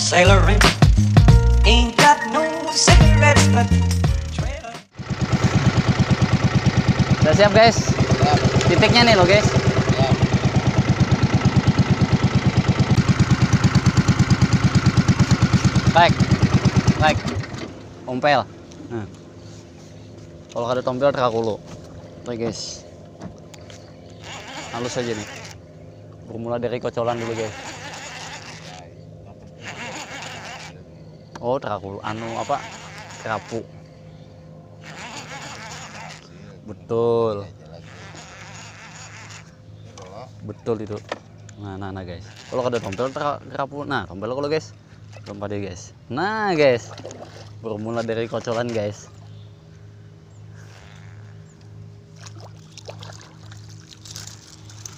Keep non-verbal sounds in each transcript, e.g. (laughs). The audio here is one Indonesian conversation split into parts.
of sailoring ain't got no cigarettes, but. Udah siap guys? Titiknya nih lo guys. Baik, baik. Tompel. Nah. Kalau ada tompel terkakulu. Oke guys. Halus aja nih. Bermula dari kocolan dulu guys. Oh terkakulu. Anu apa? Kerapu. Betul. Betul itu. Nah, nah, nah guys. Kalau ada ter- kerapu. Nah, tompel kalau guys. Belum pada guys. Nah guys. Bermula dari kocolan guys.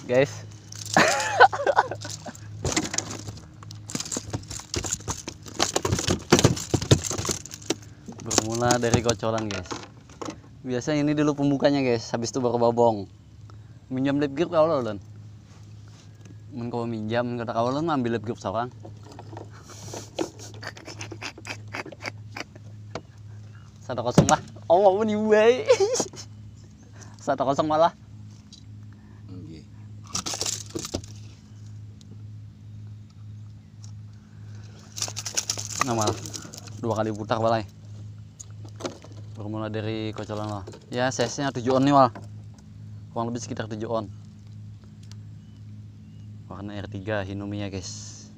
Guys. Bermula dari kocolan guys. Biasa ini dulu pembukanya guys. Habis itu baru babong. Minjam lip grip kau lan. Men kau minjam kata kau lan ambil lip grip seorang. Satu kosong lah. Oh mau nih. Satu kosong malah. Nah malah dua kali putar balai. Bermula dari kocolan lah. Ya size-nya 7 on nih wal. Kurang lebih sekitar 7 on. Warna R3 Hinumi ya guys.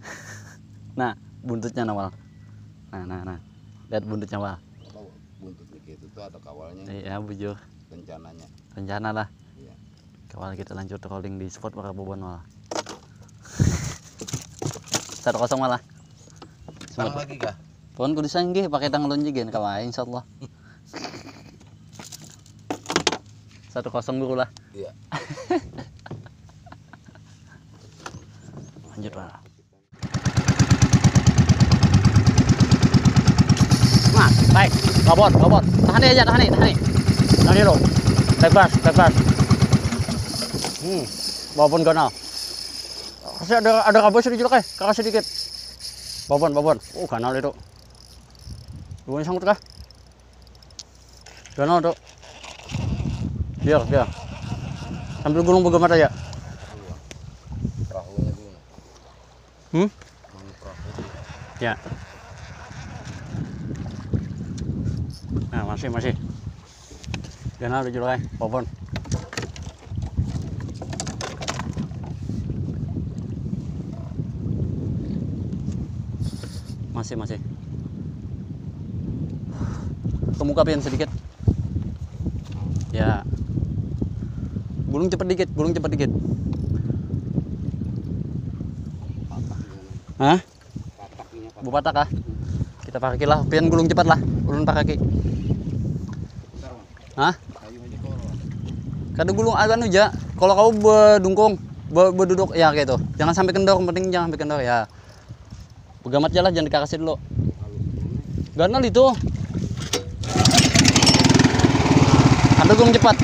(laughs) nah buntutnya nah wal. Nah nah nah. Lihat buntutnya wal. Tahu buntut begitu tuh ada kawalnya Iya bujur. rencananya. Rencana lah. Iya. Kawal kita lanjut rolling di spot para bobon wal. (laughs) Satu kosong malah. Lagi kah? Pohon kudu sanggih pakai tangan lonjigen kawai insyaallah. Satu kosong dulu lah. Iya. Lanjut lah. Nah, baik. Babon, babon. Tahan aja, tahan nih, tahan nih. Tahan dulu. Bebas, bebas. Hmm, babon ganal. Kasih ada ada kabel sedikit kah? Kakak sedikit. Babon, babon. Oh, ganal itu. Dua sangkut kah? Ganal tuh. Biar, biar. Sambil gulung begamat aja. Perahunya dulu. Hmm? Ya. Nah, masih masih. Jangan ada julai, popon. Masih masih. Kemuka pian sedikit. Ya. Gulung cepat dikit, gulung cepat dikit. Hah? Pataknya patah. Kah? Kita pakai lah, pian gulung cepat lah, ulun pakai kaki. Hah? Kadang gulung agak anu ja. Kalau kau berdungkung, be- berduduk ya kayak itu. Jangan sampai kendor, penting jangan sampai kendor ya. Pegamat aja lah, jangan dikasih dulu. Ganal itu. Ada gulung cepat.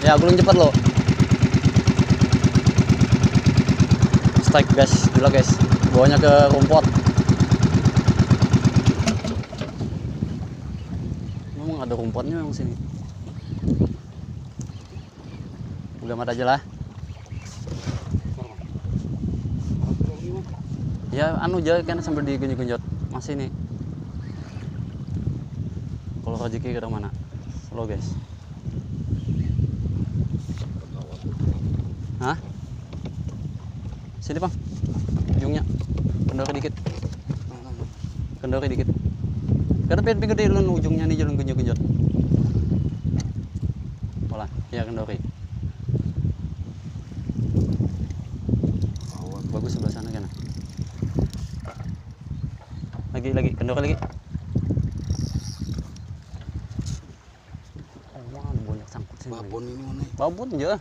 Ya, gulung cepat lo. Strike gas dulu guys. Bawanya ke rumput. Memang ada rumputnya memang sini. Udah mata aja lah. Ya anu aja kan sambil digenjot-genjot. Masih nih. Rezeki ke mana? Slow guys. Hah? Sini bang. Ujungnya. Kendor dikit. Kendor dikit. Karena pengen gede lun ujungnya nih jalan genjot-genjot. Pola, ya kendori. Bagus sebelah sana kan. Lagi lagi kendor lagi. Oh, wah, banyak sangkut sini. lagi. Babon Babon aja.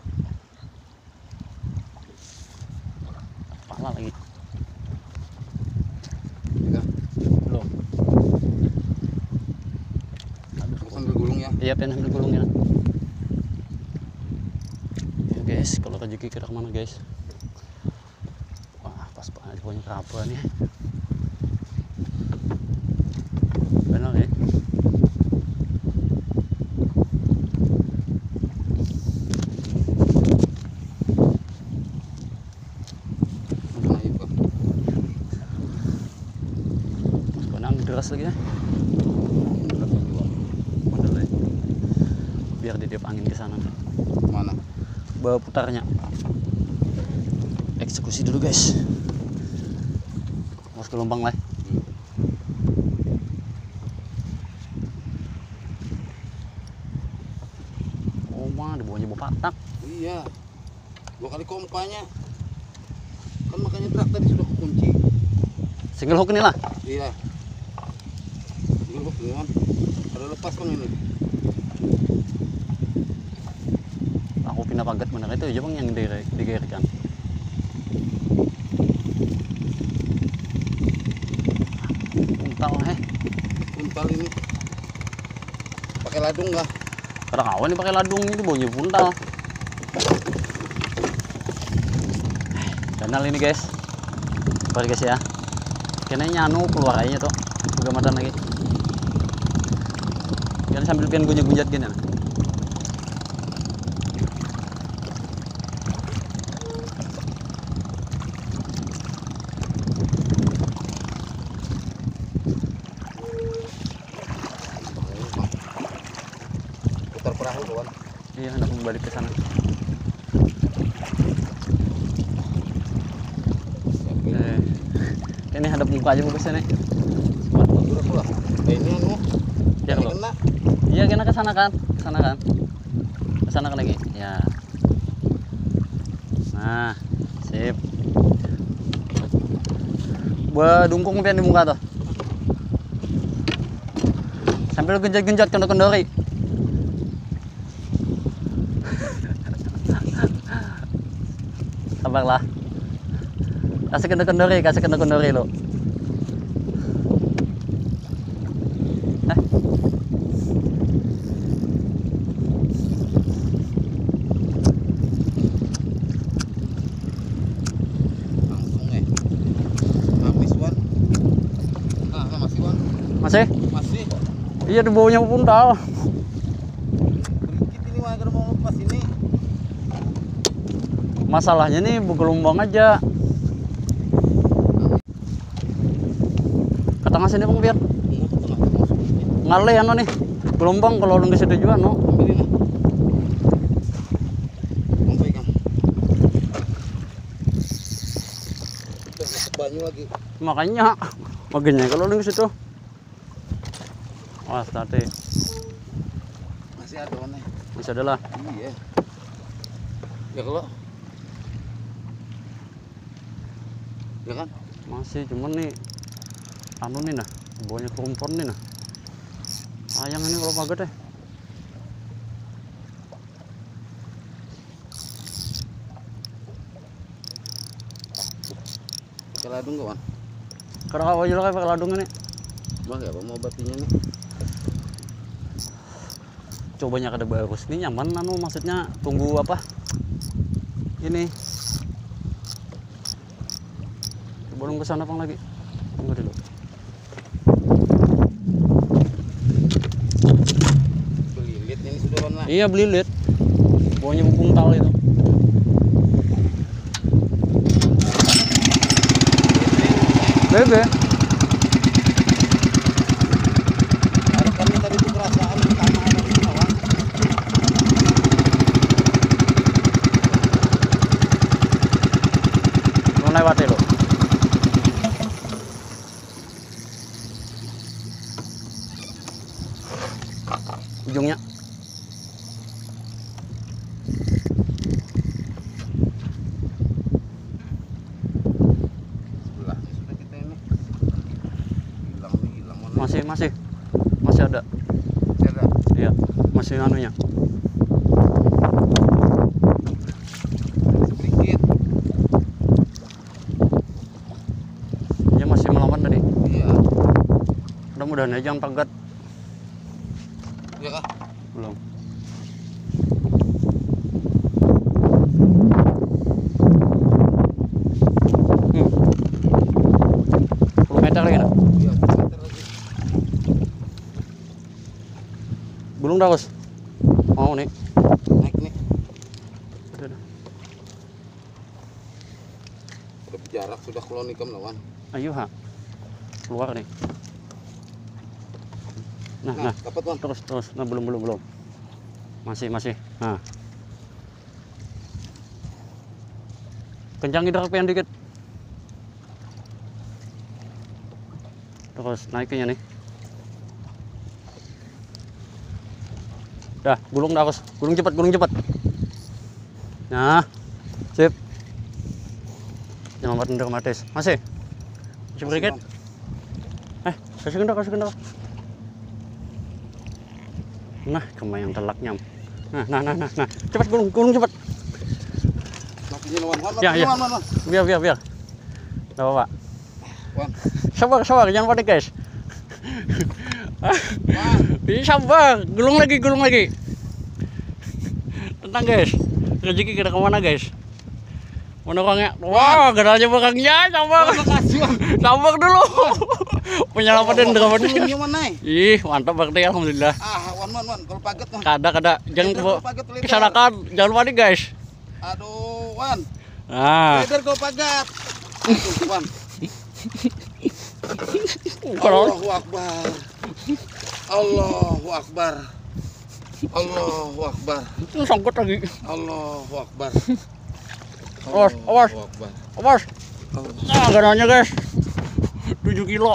Pala lagi. Belum. Aku sambil ya. Iya, pengen ambil gulungnya. Ya guys, kalau rezeki kita ke mana guys? Wah, pas banget banyak apa nih. Benar ya? Nah, itu. Mas Bonang deras lagi ya. Biar ditiup angin ke sana. Mana? Bawa putarnya. Eksekusi dulu guys. Mas gelombang lah. Oh mah, di bawahnya bawa patak. Iya. Dua kali kompanya. Kan makanya truk tadi sudah kunci. Single hook ini lah. Iya. Ini kok kan. Ada lepas kan ini. Aku pindah pagat bener itu aja bang yang di- digairkan. Untal eh. Pakai ladung nggak? Kadang kawan nih pakai ladung itu baunya buntal. Kanal ini guys. Sorry guys ya. Kayaknya nyanu keluar aja tuh. Udah lagi. Kan sambil pian gunjat-gunjat gini. nah. Putar perahu kawan. Iya, hendak kembali ke sana. Eh, (laughs) ini hadap muka aja. Sudah pula. Eh, ini anu. Ya, Ini kalau. kena. Iya, kena ke sana kan? Ke sana kan? Ke sana kan lagi. Ya. Nah, sip. Gua dungkung pian di muka tuh. Sambil genjot-genjot kendor-kendori. (laughs) Sabarlah. Kasih kendor-kendori, kasih kendor-kendori lo. Eh, Langsung eh. Habis wan. Ah, nah, masih wan. masih? Masih. Iya, di bawahnya puntal. Sedikit ini kalau mau lepas ini. Masalahnya nih bergelombang aja. Ke tengah sini bang biar ngale ano nih. Gelombang kalau lu nggak situ juga no. Banyu lagi. Makanya makanya kalau lu nggak situ. Wah, tadi Masih ada warna. bisa adalah. Iya. Ya kalau. Ya kan? Masih cuman nih anu nih nah, bawahnya kerumpon nih nah. Sayang ini kalau pagat deh. Pakai ladung kawan. Kau aja lah pakai ladung ini. Bang ya, mau batinya nih. Cobanya kada bagus ini nyaman anu maksudnya tunggu apa? Ini. Coba nunggu sana pang lagi. Tunggu dulu. Belilit ini sudah warna. Iya belilit. Bawahnya puntal itu. Bebe. Ada kami tadi tuh perasaan pertama ada di kawan. Mau lewat lo. Ujungnya. Masih masih masih ada. Masih ada. Iya, masih anunya. Sedikit. Dia masih melawan tadi. Mudah-mudahan aja yang pegat. Kah? belum hmm. 10 meter lagi nak Iya, meter lagi. gulung dah bos mau nih Naik nih. Udah, udah. Udah berjarak sudah kulon ikam lawan. ayo ha keluar nih nah Nah, nah. dapat wan. terus terus. Nah belum belum belum. Masih masih. Nah. Kencangin yang dikit. Terus naikinnya nih. Dah gulung dah bos. Gulung cepat gulung cepat nah sip. Jangan dramatis masih? Masih berikat eh kasih kendor kasih kendor nah kemayang telak nyam nah nah nah nah, nah. cepat gulung gulung cepat. Ya, ya. biar biar biar. Gak apa-apa. Wan. sabar sabar jangan panik guys. Ih, sabar. Gulung lagi gulung lagi. Tenang guys. Rezeki kita ke mana guys? Mana orangnya? Wah geralnya orangnya sabar. Makasih, Wan. sabar dulu penyelamatan drama Gulungnya mana? ih mantap berarti alhamdulillah Ah, wan, wan, wan. Kalau paget, kada kada jangan paget, leader. kesalahan jangan panik guys Aduh, wan. nah Leader kau. Aduh, wan. Allahu Akbar. Allahu Akbar. Allahu Akbar. sangkut lagi Allahu Akbar. Awas, awas. Awas. Nah, garanya guys 7 kilo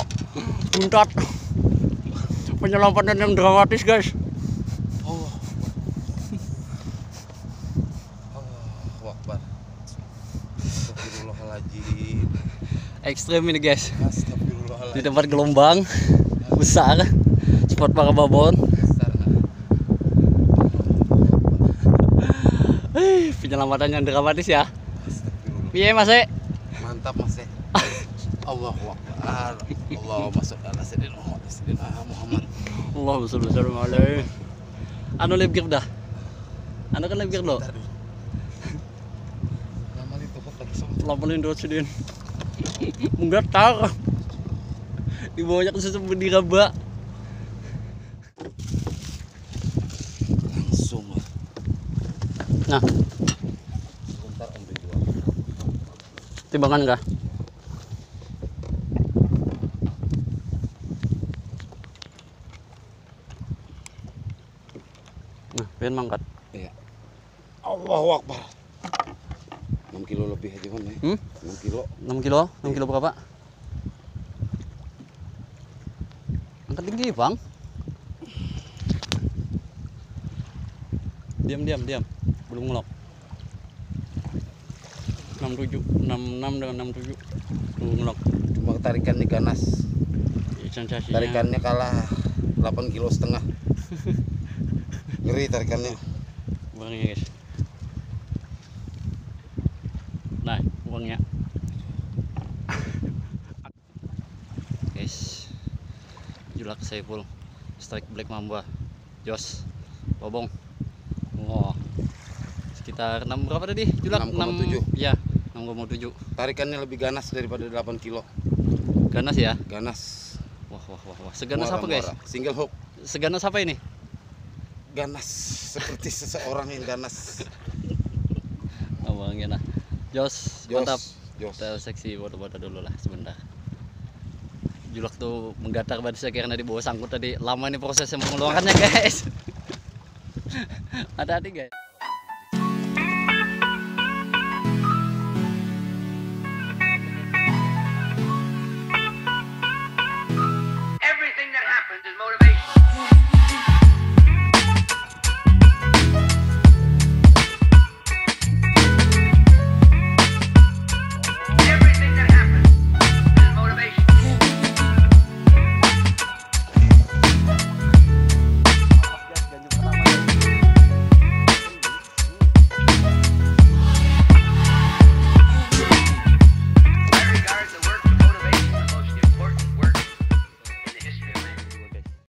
buntat penyelamatan yang dramatis guys Allah. Allahu Akbar. Astagfirullahaladzim. ekstrim ini guys di tempat gelombang besar spot para babon nah. Eh, penyelamatan yang dramatis ya iya mas eh Mantap Mas. eh. (laughs) Allahu Akbar. Allah besar anu anu kan lebih lo? Dot sedin menggatar di kesusup di raba. Langsung. nah. Timbangan kah pengen mangkat Iya. Allahu Akbar. 6 kilo lebih aja kan ya. hmm? 6 kilo. 6 kilo 6 kilo berapa angkat tinggi bang diam diam diam belum ngelok 67 66 dengan 67 belum ngelok Cuma tarikannya ganas. sensasinya Tarikannya kalah 8 kilo setengah. (laughs) Ngeri tarikannya. uangnya guys nah uangnya (laughs) guys julak Saiful strike black mamba jos bobong wow sekitar 6 berapa tadi julak 6,7. ya 6,7 Tarikannya lebih ganas daripada 8 kilo. ganas ya Ganas. wah wah wah, wah. seganas apa guys Muara-muara. Single hook. seganas apa ini Ganas seperti seseorang yang ganas. abangnya nah jos, Jos. mantap Jos. kita seksi foto-foto dulu lah sebentar julak tuh menggatar badisnya karena di bawah sangkut tadi lama ini prosesnya mengeluarkannya guys (laughs) hati-hati guys